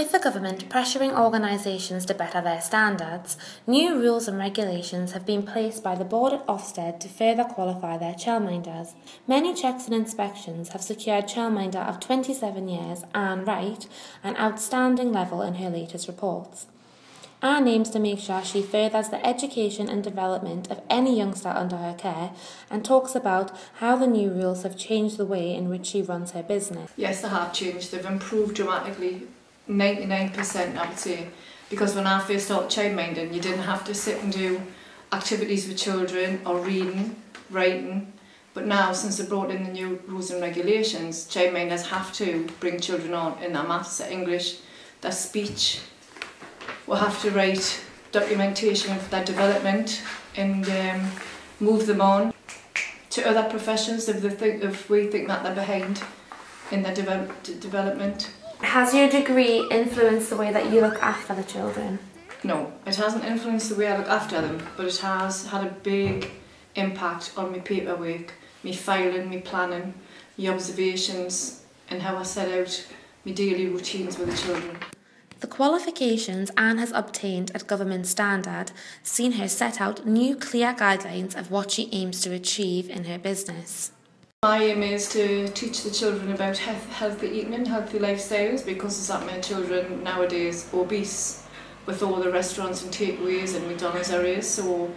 With the government pressuring organisations to better their standards, new rules and regulations have been placed by the board at Ofsted to further qualify their childminders. Many checks and inspections have secured childminder of 27 years, Anne Wright, an outstanding level in her latest reports. Anne aims to make sure she furthers the education and development of any youngster under her care and talks about how the new rules have changed the way in which she runs her business. Yes, they have changed. They've improved dramatically 99% I would say because when I first started childminding you didn't have to sit and do activities with children or reading, writing but now since they brought in the new rules and regulations childminders have to bring children on in their maths, their English, their speech we'll have to write documentation of their development and um, move them on to other professions if, they think, if we think that they're behind in their de development. Has your degree influenced the way that you look after the children? No, it hasn't influenced the way I look after them, but it has had a big impact on my paperwork, me filing, me planning, my observations, and how I set out my daily routines with the children. The qualifications Anne has obtained at government standard seen her set out new clear guidelines of what she aims to achieve in her business. My aim is to teach the children about healthy eating and healthy lifestyles because there's that many children nowadays obese with all the restaurants and takeaways and McDonald's areas. So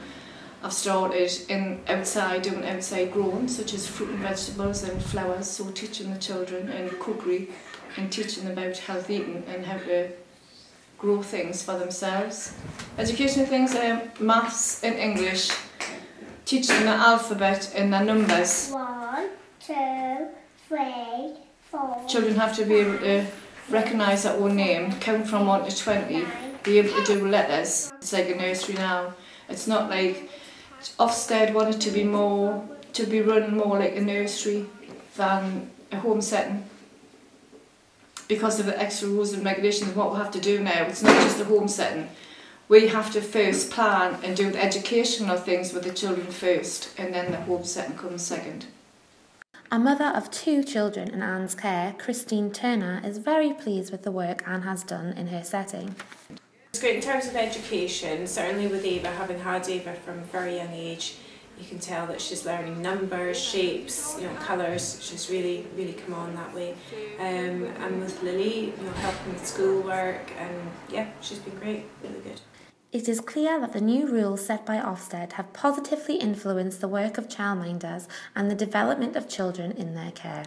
I've started in outside doing outside growing such as fruit and vegetables and flowers. So teaching the children and cookery and teaching them about healthy eating and how to grow things for themselves. Educational things, um, maths and English teaching the alphabet and the numbers. One, two, three, four. Children have to be able to recognise their own name, count from 1 to 20, be able to do letters. It's like a nursery now. It's not like Ofsted wanted to be more, to be run more like a nursery than a home setting. Because of the extra rules and regulations, what we have to do now, it's not just a home setting we have to first plan and do the educational things with the children first and then the home setting comes second. A mother of two children in Anne's care, Christine Turner, is very pleased with the work Anne has done in her setting. It's great in terms of education, certainly with Ava, having had Ava from a very young age, you can tell that she's learning numbers, shapes, you know, colours. She's really, really come on that way. Um, and with Lily, you know, helping with schoolwork, and yeah, she's been great, really good. It is clear that the new rules set by Ofsted have positively influenced the work of childminders and the development of children in their care.